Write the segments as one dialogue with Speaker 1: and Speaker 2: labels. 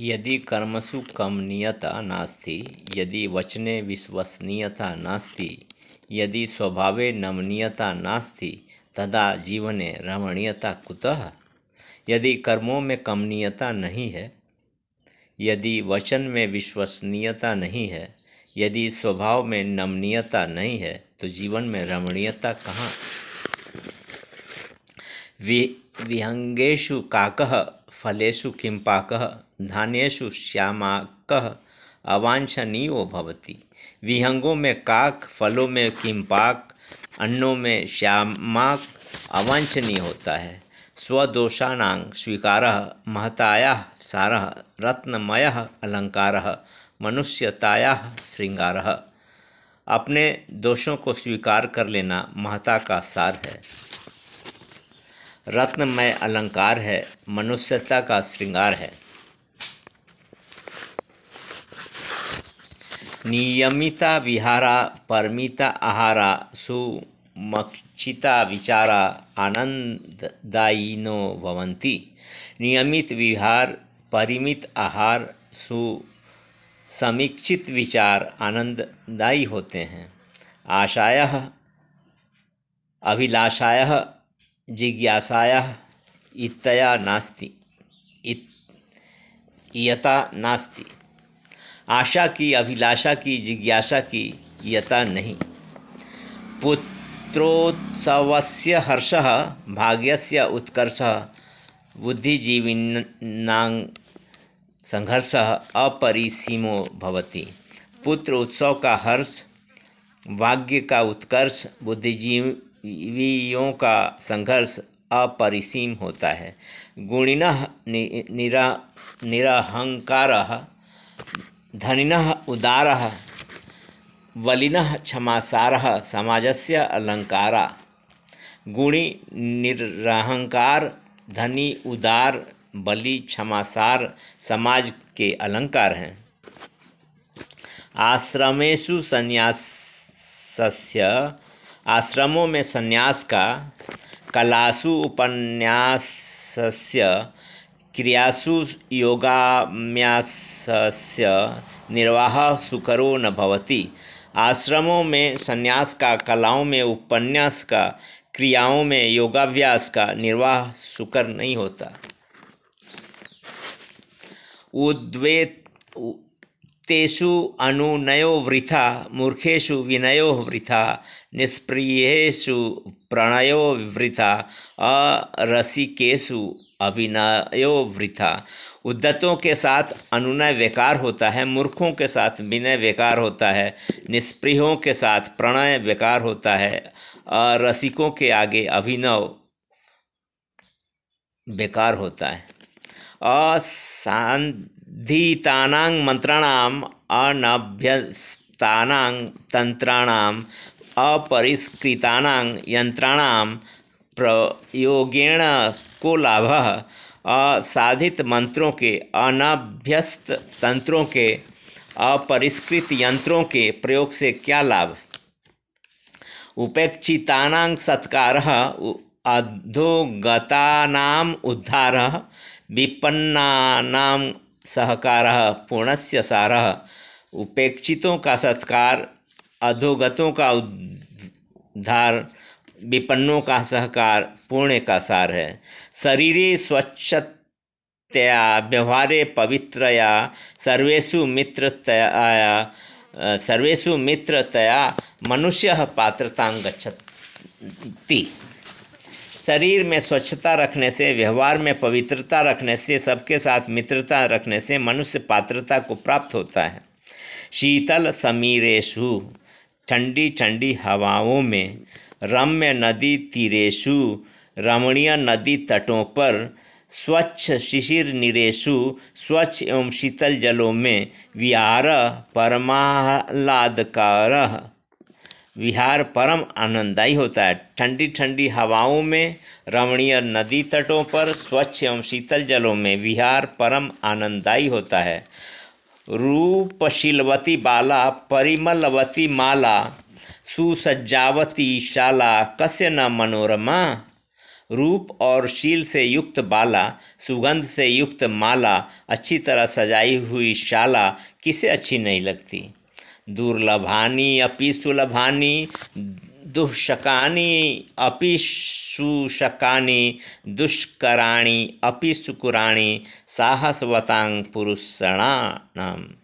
Speaker 1: यदि कर्मसु कमनीयता नास्ति, यदि वचने विश्वसनीयता नास्ति, यदि स्वभावे नमनीयता नास्ति, तदा जीवने रमणीयता कुतः? यदि कर्मों में कमनीयता नहीं है, यदि वचन में विश्वसनीयता नहीं है, यदि स्वभाव में नमनीयता नहीं है तो जीवन में रमणीयता कहाँ? वि विहंगेशु काकः, फलेषु किं पाकः? धान्येषु श्यामाकः अवांछनीयो भवति। विहंगों में काक, फलों में किम्पाक अन्नों में श्यामाक अवांछनीय होता है। स्वदोषाणां स्वीकार, महताया, सार, रत्नमय अलंकार मनुष्यताया श्रृंगार अपने दोषों को स्वीकार कर लेना महता का सार है। रत्नमय अलंकार है, मनुष्यता का श्रृंगार है। नियमिता विहारा, परमिता आहारा, सुमक्षिता विचारा, आनंददायिनो भवन्ति। नियमित विहार, परिमित आहार सु समीक्षित विचार आनंददायी होते हैं। आशाय, अभिलाषाय, जिज्ञासाया इतया नास्ति इयता नास्ति। आशा की, अभिलाषा की, जिज्ञासा की यता नहीं। पुत्रोत्सवस्य हर्षः, भाग्यस्य उत्कर्षः, बुद्धिजीविनां संघर्षः अपरिसीमो भवति। पुत्र उत्सव का हर्ष भाग्य का उत्कर्ष, बुद्धिजीवियों का संघर्ष अपरिसीम होता है। गुणिन निरा, निरहंकार धनिन उदार क्षमासार, समाजस्य अलंकारा गुणी निरहंकार, धनी उदार, बलि क्षमासार, समाज के अलंकार हैं। आश्रमेशु संन्यासस्य, आश्रमों में संन्यास का, कलासु उपन्यासस्य क्रियासु योगाम्यासस्य निर्वाह सुकरो न भवति। आश्रमों में संन्यास का, कलाओं में उपन्यास का, क्रियाओं में योगाभ्यास का निर्वाह सुकर नहीं होता। उद्वेत तेषु अनुनयो वृथा, मूर्खेषु विनयो वृथा, निष्प्रियेषु प्रणयो वृथा अरसिकेशु अभिनयो वृथा उद्धतों के साथ अनुनय बेकार होता है, मूर्खों के साथ विनय बेकार होता है, निष्प्रियों के साथ प्रणय बेकार होता है और रसिकों के आगे अभिनव बेकार होता है। असांधितानां मंत्राणाम अनभ्यस्तानां तंत्राणाम अपरिष्कृतानां यंत्राणां प्रयोगेण को लाभ असाधित मंत्रों के, अनभ्यस्त तंत्रों के, अपरिष्कृत यंत्रों के प्रयोग से क्या लाभ? उपेक्षितानां सत्कार अधोगतानाम उद्धार, विपन्नानां सहकार, पूर्णस्य सार। उपेक्षितों का सत्कार, अधोगतों का उद्धार विपन्नों का सहकार, पुण्य का सार है। शरीर स्वच्छतया, व्यवहारे पवित्रया, सर्वेषु मित्रतया सर्वेषु मित्रतया मनुष्य पात्रता गच्छति। शरीर में स्वच्छता रखने से, व्यवहार में पवित्रता रखने से, सबके साथ मित्रता रखने से मनुष्य पात्रता को प्राप्त होता है। शीतल समीरेशु ठंडी ठंडी हवाओं में रम्य नदी तीरेशु, रमणीय नदी तटों पर, स्वच्छ शिशिर निरेशु, स्वच्छ एवं शीतल जलों में विहार परमाह्लादकार। विहार परम आनंददायी होता है। ठंडी ठंडी हवाओं में, रमणीय नदी तटों पर, स्वच्छ एवं शीतल जलों में विहार परम आनंददायी होता है। रूपशीलवती बाला, परिमलवती माला सुसज्जावती शाला कस्य न मनोरमा? रूप और शील से युक्त बाला, सुगंध से युक्त माला, अच्छी तरह सजाई हुई शाला किसे अच्छी नहीं लगती? दुर्लभानी अपि सुलभानी, दुःशकानि अपि सुशकानी, दुष्कराणि अपि सुकुराणी साहसवतांग पुरुषणाम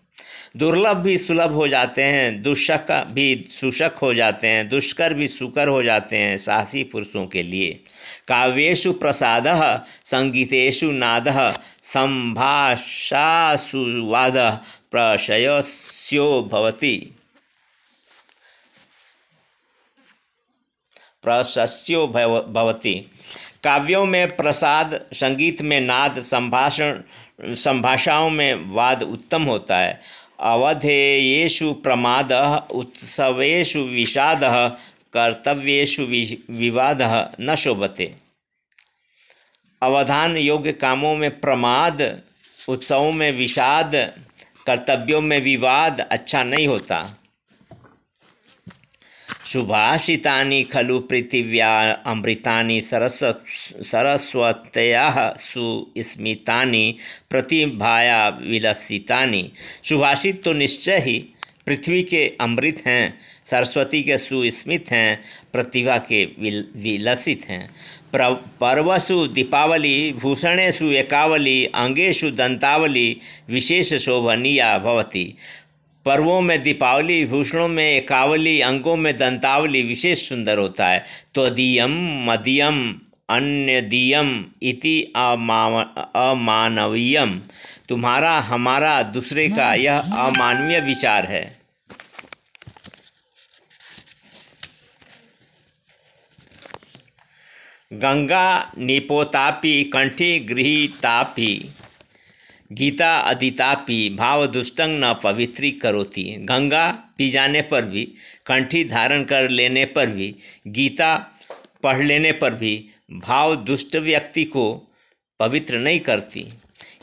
Speaker 1: दुर्लभ भी सुलभ हो जाते हैं दुष्क भी सुशक हो जाते हैं, दुष्कर भी सुकर हो जाते हैं साहसी पुरुषों के लिए। काव्येशु प्रसाद, संगीतेषु नाद संभाषासुवाद प्रशयस्यो भवति। प्रशस्यो भवति। काव्यों में प्रसाद, संगीत में नाद, संभाषण संभाषाओं में वाद उत्तम होता है। अवधेयेषु प्रमाद उत्सवेशु विषाद कर्तव्येशु विवाद न शोभते। अवधान योग्य कामों में प्रमाद, उत्सवों में विषाद, कर्तव्यों में विवाद अच्छा नहीं होता। सुभाषितानि खलु पृथिव्या अमृतानि सरस्व सरस्वत्याः सुस्मितानि प्रतिभाया विलसितानि। सुभाषित तो निश्चय ही पृथ्वी के अमृत हैं, सरस्वती के सुस्मित हैं, प्रतिभा के विलसित हैं। पर्वसु दीपावली भूषणेशु एकावली अंगेशु दंतावली, विशेष शोभनीया भवती। पर्वों में दीपावली, भूषणों में एकावली अंगों में दंतावली विशेष सुंदर होता है। त्वदीयम, मदीयम, अन्यदीयम इति अमानवीयम। तुम्हारा, हमारा, दूसरे का यह अमानवीय विचार है। गंगा, निपोतापी, कंठी, गृहीतापी। गीता अधितापी भाव दुष्टंग न पवित्री करोती। गंगा पी जाने पर भी, कंठी धारण कर लेने पर भी, गीता पढ़ लेने पर भी भाव दुष्ट व्यक्ति को पवित्र नहीं करती।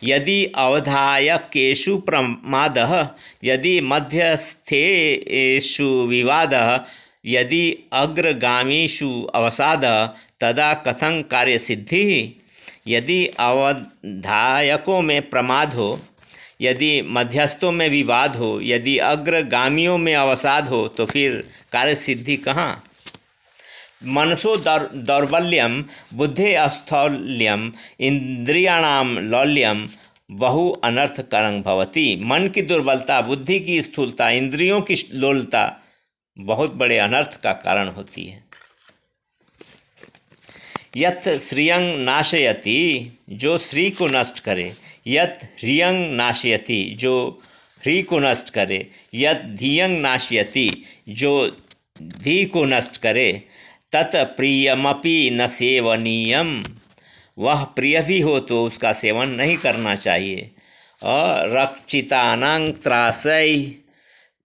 Speaker 1: यदि अवधायकेशु प्रमाद, यदि मध्यस्थेषु विवाद, यदि अग्रगामीषु अवसाद, तदा कथं कार्य सिद्धि यदि अवधायकों में प्रमाद हो, यदि मध्यस्थों में विवाद हो, यदि अग्रगामियों में अवसाद हो तो फिर कार्य सिद्धि कहाँ? मनसो दौर, दौर्बल्यम, बुद्धे अस्थौल्यम, इंद्रियाणाम लौल्यम, बहु अनर्थकरंग भवती। मन की दुर्बलता, बुद्धि की स्थूलता, इंद्रियों की लोलता बहुत बड़े अनर्थ का कारण होती है। यथ श्रियंग नाशयति, जो श्री को नष्ट करे यथ ह्रियंग नाशयति, जो ह्री को नष्ट करे यथ धियंग नाशयति, जो धी को नष्ट करे, तत् प्रियमपि न सेवनीयम। वह प्रिय भी हो तो उसका सेवन नहीं करना चाहिए। अरक्षितानां त्रासय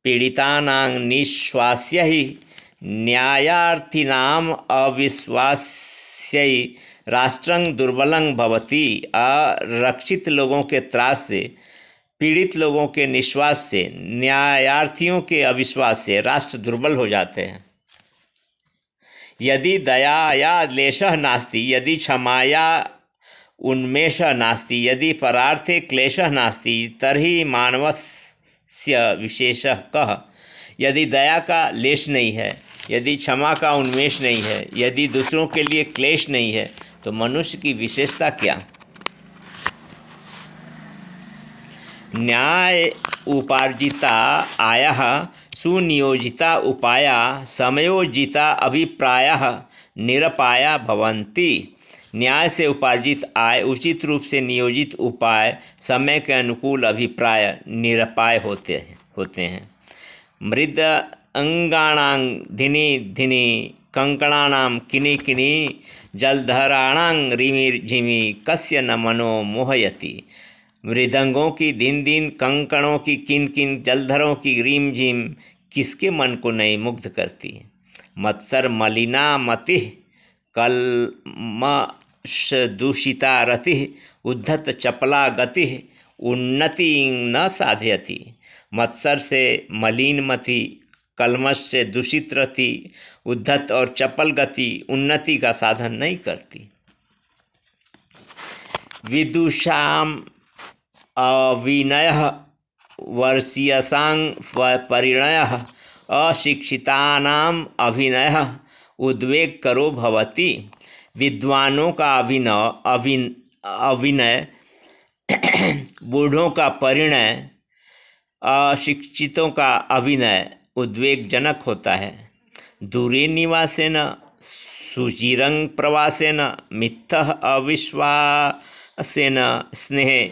Speaker 1: पीड़ितानां निश्वास्य ही न्यायार्थिनाम अविश्वास राष्ट्रंग दुर्बलंग भवती आरक्षित लोगों के त्रास से पीड़ित लोगों के निश्वास से न्यायार्थियों के अविश्वास से राष्ट्र दुर्बल हो जाते हैं। यदि दया या लेश नास्ति, यदि क्षमाया उन्मेष नास्ति, यदि परार्थे क्लेश नास्ति, तरही मानवस्य विशेष कह यदि दया का लेश नहीं है यदि क्षमा का उन्मेष नहीं है, यदि दूसरों के लिए क्लेश नहीं है तो मनुष्य की विशेषता क्या? न्याय उपार्जिता आया, सुनियोजिता उपाया, समयोजिता अभिप्राय, निरपाया भवंती न्याय से उपार्जित आय उचित रूप से नियोजित उपाय, समय के अनुकूल अभिप्राय निरपाय होते हैं होते हैं। मृद अंगाणां धिनी धिनी, कंकणानां किनी किनी, जलधराणां रिमि झिमि, कस्य न मनो मोहयति। मृदंगों की दिन दिन, कंकणों की किन किन, जलधरों की रिम झिम, किसके मन को नहीं मुग्ध करती? मत्सर मलिना मति, कल दूषिता रति, उद्धत चपला गति, उन्नति न साधयति। मत्सर से मलिन मति कलमश से दूषित रहती उद्धत और चपल गति उन्नति का साधन नहीं करती। विदुषाम अविनय वर्षीयसांग परिणय अशिक्षितानाम अभिनय उद्वेग करो भवती। विद्वानों का अभिनय अभिन अभिनय बूढ़ों का परिणय, अशिक्षितों का अभिनय उद्वेगजनक होता है। दूरे निवासेन सुचिरंग प्रवासेन मिथ अविश्वासेन स्नेह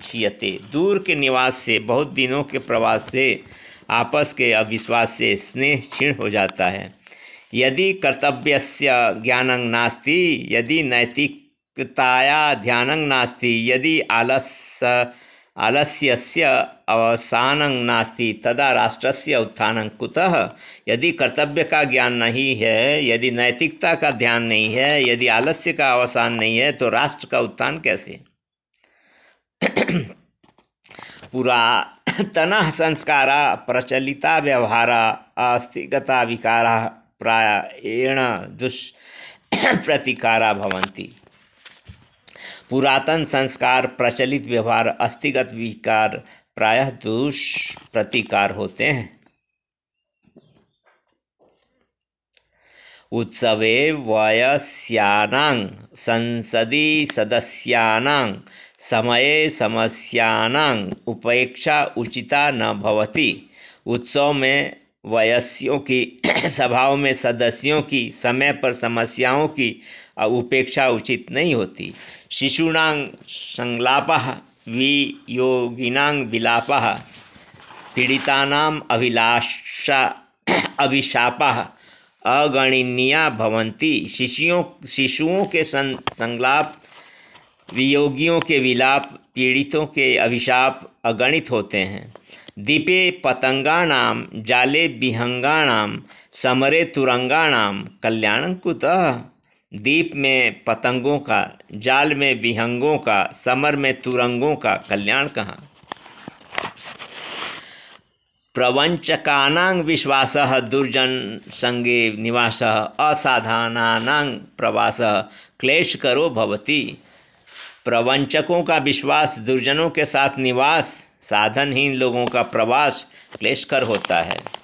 Speaker 1: क्षीयते दूर के निवास से, बहुत दिनों के प्रवास से, आपस के अविश्वास से स्नेह क्षीण हो जाता है। यदि कर्तव्यस्य ज्ञानं नास्ति, यदि नैतिकताया ध्यानं नास्ति, यदि आलस्य आलस्यस्य अवसानं नास्ति। तदा राष्ट्रस्य उत्थानं कुतः? यदि कर्तव्य का ज्ञान नहीं है, यदि नैतिकता का ध्यान नहीं है, यदि आलस्य का अवसान नहीं है तो राष्ट्र का उत्थान कैसे? पूरा पुरातन संस्कारा प्रचलिता व्यवहारा अस्थिगता विकारा प्रायेण दुष्प्रतिकारा भवन्ति। पुरातन संस्कार, प्रचलित व्यवहार अस्थिगत विकार प्रायः दुष्प्रतिकार होते हैं। उत्सवे वयस्यानां, संसदि सदस्यानां, समये समस्यानां, उपेक्षा उचिता न भवति। उत्सव में वयस्यों की, सभाओं में सदस्यों की, समय पर समस्याओं की उपेक्षा उचित नहीं होती। शिशूणां संलाप वियोगिनां विलाप। पीड़ितानाम अभिलाषा अभिशापा अगणनीया भवंती शिशुओं शिशुओं के सं, संलाप वियोगियों के विलाप पीड़ितों के अभिशाप अगणित होते हैं। दीपे पतंगाणाम जाले विहंगाणाम समरे तुरंगाणाम कल्याण कुतः? दीप में पतंगों का, जाल में विहंगों का, समर में तुरंगों का कल्याण कहाँ? प्रवंचकानां विश्वास, दुर्जन संगे निवास, असाधानानां प्रवास, क्लेश करो भवती। प्रवंचकों का विश्वास, दुर्जनों के साथ निवास, साधनहीन लोगों का प्रवास, क्लेशकर होता है।